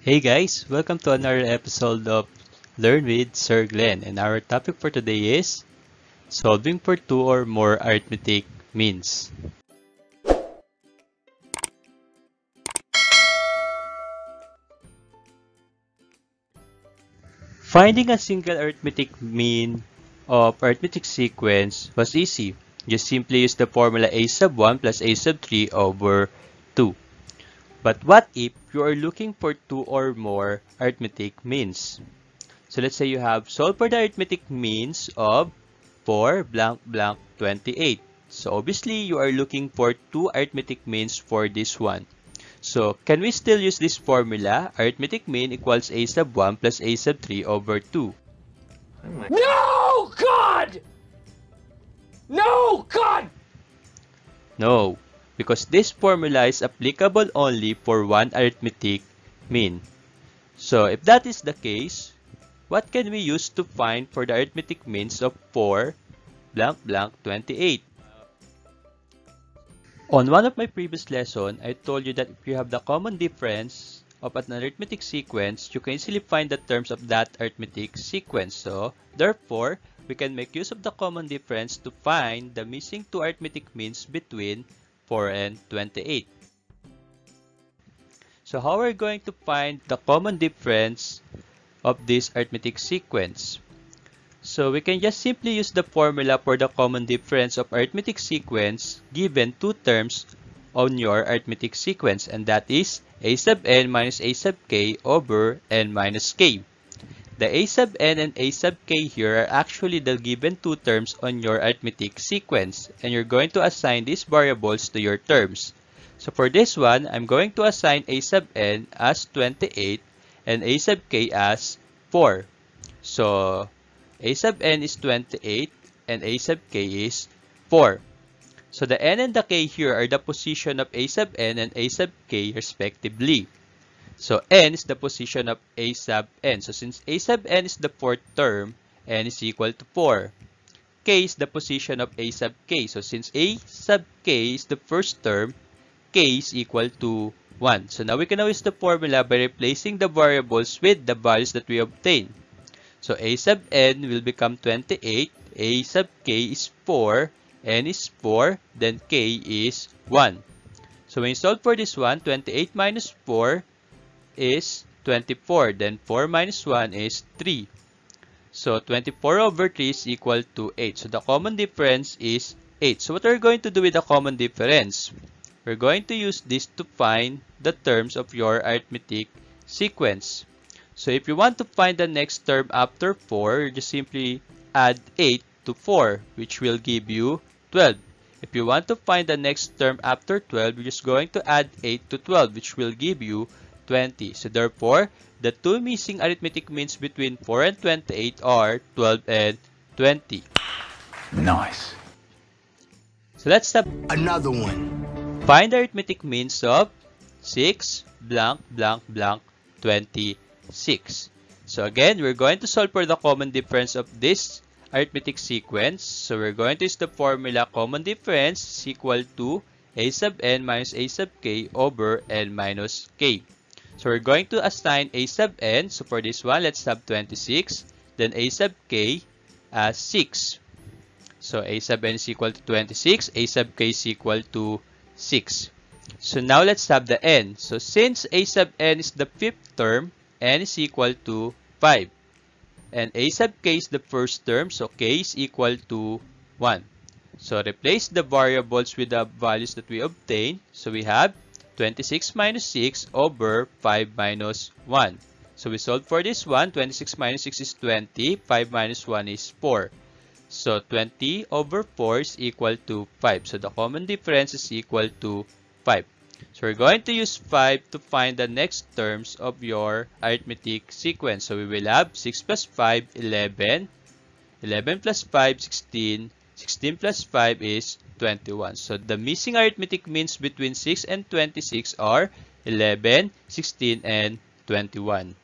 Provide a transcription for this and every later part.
Hey guys, welcome to another episode of Learn with Sir Glen and our topic for today is solving for two or more arithmetic means. Finding a single arithmetic mean of arithmetic sequence was easy. Just simply use the formula a sub 1 plus a sub 3 over 2. But what if you are looking for two or more arithmetic means? So let's say you have solved for the arithmetic means of 4 blank blank 28. So obviously you are looking for two arithmetic means for this one. So can we still use this formula? Arithmetic mean equals a sub 1 plus a sub 3 over 2. No, God! No, God! No, because this formula is applicable only for one arithmetic mean. So if that is the case, what can we use to find for the arithmetic means of 4 blank blank 28? On one of my previous lesson, I told you that if you have the common difference of an arithmetic sequence, you can easily find the terms of that arithmetic sequence. So, therefore, we can make use of the common difference to find the missing two arithmetic means between 4 and 28. So how are we going to find the common difference of this arithmetic sequence? So we can just simply use the formula for the common difference of arithmetic sequence given two terms on your arithmetic sequence and that is a sub n minus a sub k over n minus k. The a sub n and a sub k here are actually the given two terms on your arithmetic sequence and you're going to assign these variables to your terms. So for this one, I'm going to assign a sub n as 28 and a sub k as 4. So a sub n is 28 and a sub k is 4. So the n and the k here are the position of a sub n and a sub k respectively. So n is the position of a sub n. So since a sub n is the fourth term, n is equal to 4. k is the position of a sub k. So since a sub k is the first term, k is equal to 1. So now we can now use the formula by replacing the variables with the values that we obtained. So a sub n will become 28, a sub k is 4, n is 4, then k is 1. So when you solve for this one, 28 minus 4 is 24. Then 4 minus 1 is 3. So 24 over 3 is equal to 8. So the common difference is 8. So what are we going to do with the common difference? We're going to use this to find the terms of your arithmetic sequence. So if you want to find the next term after 4, you just simply add 8 to 4, which will give you 12. If you want to find the next term after 12, you're just going to add 8 to 12, which will give you 20. So therefore, the two missing arithmetic means between 4 and 28 are 12 and 20. Nice. So let's step Another one. Find the arithmetic means of 6 blank blank blank 26. So again, we're going to solve for the common difference of this arithmetic sequence. So we're going to use the formula common difference is equal to a sub n minus a sub k over n minus k. So we're going to assign a sub n. So for this one, let's have 26. Then a sub k as 6. So a sub n is equal to 26. A sub k is equal to 6. So now let's have the n. So since a sub n is the fifth term, n is equal to 5. And a sub k is the first term, so k is equal to 1. So replace the variables with the values that we obtained. So we have 26 minus 6 over 5 minus 1. So we solve for this one. 26 minus 6 is 20. 5 minus 1 is 4. So 20 over 4 is equal to 5. So the common difference is equal to 5. So we're going to use 5 to find the next terms of your arithmetic sequence. So we will have 6 plus 5, 11. 11 plus 5, 16. 16 plus 5 is 21. So the missing arithmetic means between 6 and 26 are 11, 16, and 21.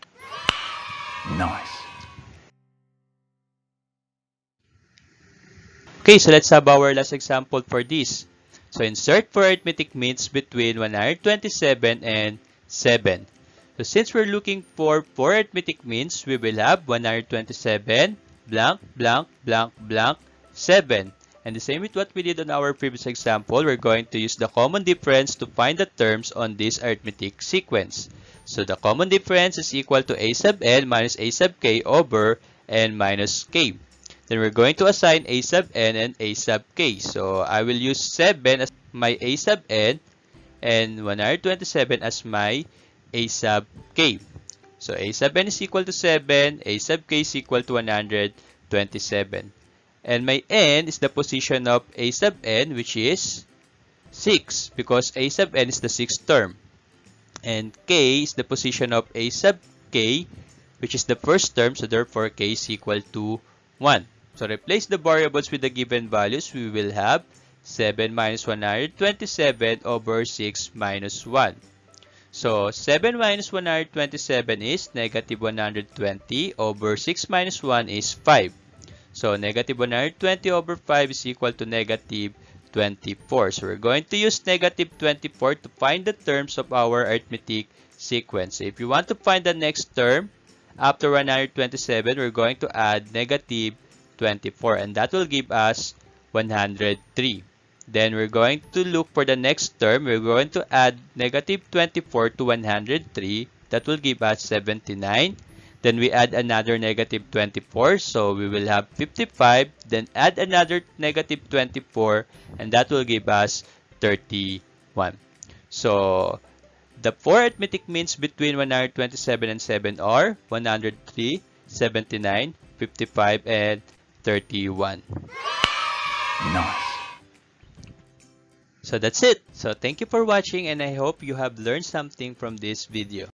Nice. Okay, so let's have our last example for this. So insert four arithmetic means between 127 and 7. So since we're looking for four arithmetic means, we will have 127 blank blank blank blank 7. And the same with what we did on our previous example, we're going to use the common difference to find the terms on this arithmetic sequence. So the common difference is equal to a sub n minus a sub k over n minus k. Then we're going to assign a sub n and a sub k. So I will use 7 as my a sub n and 127 as my a sub k. So a sub n is equal to 7, a sub k is equal to 127. And my n is the position of a sub n which is 6 because a sub n is the sixth term. And k is the position of a sub k which is the first term so therefore k is equal to 1. So replace the variables with the given values. We will have 7 minus 127 over 6 minus 1. So 7 minus 127 is negative 120 over 6 minus 1 is 5. So negative 120 over 5 is equal to negative 24. So we're going to use negative 24 to find the terms of our arithmetic sequence. If you want to find the next term after 127, we're going to add negative 24 and that will give us 103. Then we're going to look for the next term. We're going to add negative 24 to 103. That will give us 79. Then we add another negative 24. So we will have 55. Then add another negative 24. And that will give us 31. So the four arithmetic means between 127 and 7 are 103, 79, 55, and 31. Nice. So that's it. So thank you for watching and I hope you have learned something from this video.